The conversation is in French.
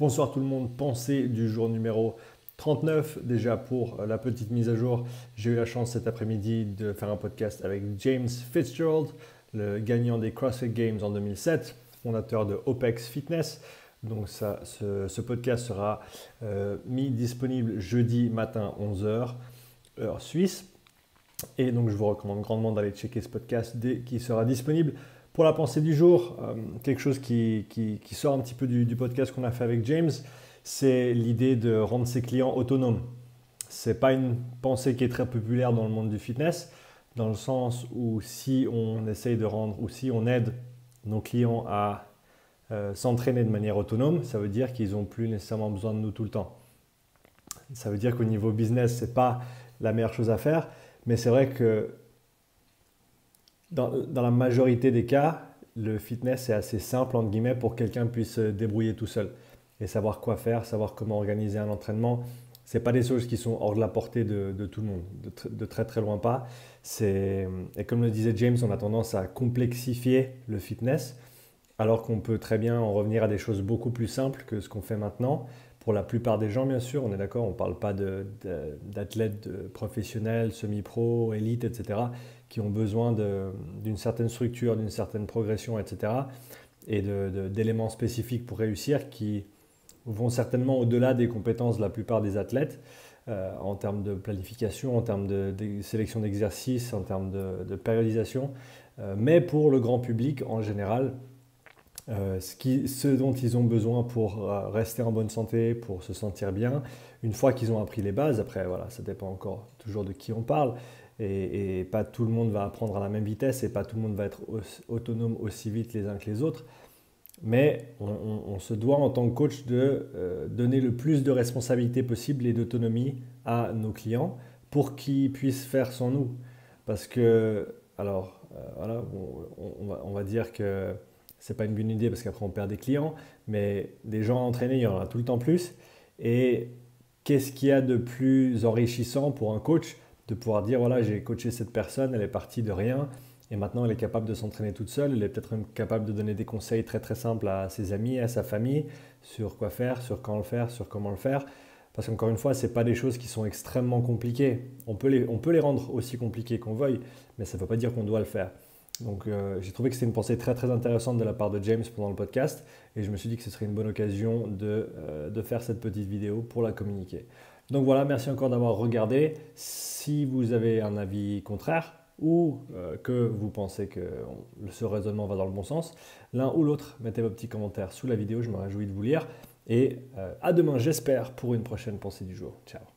Bonsoir tout le monde, pensée du jour numéro 39 déjà pour la petite mise à jour. J'ai eu la chance cet après-midi de faire un podcast avec James Fitzgerald, le gagnant des CrossFit Games en 2007, fondateur de OPEX Fitness. Donc ce, podcast sera euh, mis disponible jeudi matin 11h, heure suisse. Et donc je vous recommande grandement d'aller checker ce podcast dès qu'il sera disponible. Pour la pensée du jour, euh, quelque chose qui, sort un petit peu du, podcast qu'on a fait avec James, c'est l'idée de rendre ses clients autonomes. Ce n'est pas une pensée qui est très populaire dans le monde du fitness, dans le sens où si on essaye de rendre, ou si on aide nos clients à euh, s'entraîner de manière autonome, ça veut dire qu'ils n'ont plus nécessairement besoin de nous tout le temps. Ça veut dire qu'au niveau business, ce n'est pas la meilleure chose à faire, mais c'est vrai que dans, la majorité des cas, le fitness est assez simple, entre guillemets, pour que quelqu'un puisse se débrouiller tout seul et savoir quoi faire, savoir comment organiser un entraînement. Ce pas des choses qui sont hors de la portée de, tout le monde, de, très très loin pas. Et comme le disait James, on a tendance à complexifier le fitness, alors qu'on peut très bien en revenir à des choses beaucoup plus simples que ce qu'on fait maintenant. Pour la plupart des gens, bien sûr, on est d'accord, on ne parle pas d'athlètes professionnels, semi-pro, élites, etc qui ont besoin d'une certaine structure, d'une certaine progression, etc. Et d'éléments spécifiques pour réussir qui vont certainement au-delà des compétences de la plupart des athlètes euh, en termes de planification, en termes de, sélection d'exercices, en termes de, périodisation. Euh, mais pour le grand public en général, euh, ce, dont ils ont besoin pour rester en bonne santé, pour se sentir bien, une fois qu'ils ont appris les bases, après voilà, ça dépend encore toujours de qui on parle, et, pas tout le monde va apprendre à la même vitesse et pas tout le monde va être autonome aussi vite les uns que les autres. Mais on, se doit en tant que coach de euh, donner le plus de responsabilité possible et d'autonomie à nos clients pour qu'ils puissent faire sans nous. Parce que, alors, euh, voilà, on, va, dire que c'est pas une bonne idée parce qu'après on perd des clients, mais des gens entraînés, il y en a tout le temps plus. Et qu'est-ce qu'il y a de plus enrichissant pour un coach de pouvoir dire voilà, j'ai coaché cette personne, elle est partie de rien et maintenant elle est capable de s'entraîner toute seule, elle est peut-être capable de donner des conseils très très simples à ses amis, à sa famille sur quoi faire, sur quand le faire, sur comment le faire. Parce qu'encore une fois, ce pas des choses qui sont extrêmement compliquées. On peut les, on peut les rendre aussi compliquées qu'on veuille, mais ça ne veut pas dire qu'on doit le faire. Donc euh, j'ai trouvé que c'était une pensée très très intéressante de la part de James pendant le podcast et je me suis dit que ce serait une bonne occasion de, euh, de faire cette petite vidéo pour la communiquer. Donc voilà, merci encore d'avoir regardé. Si vous avez un avis contraire ou euh, que vous pensez que ce raisonnement va dans le bon sens, l'un ou l'autre, mettez vos petits commentaires sous la vidéo, je me réjouis de vous lire. Et à demain, j'espère, pour une prochaine pensée du jour. Ciao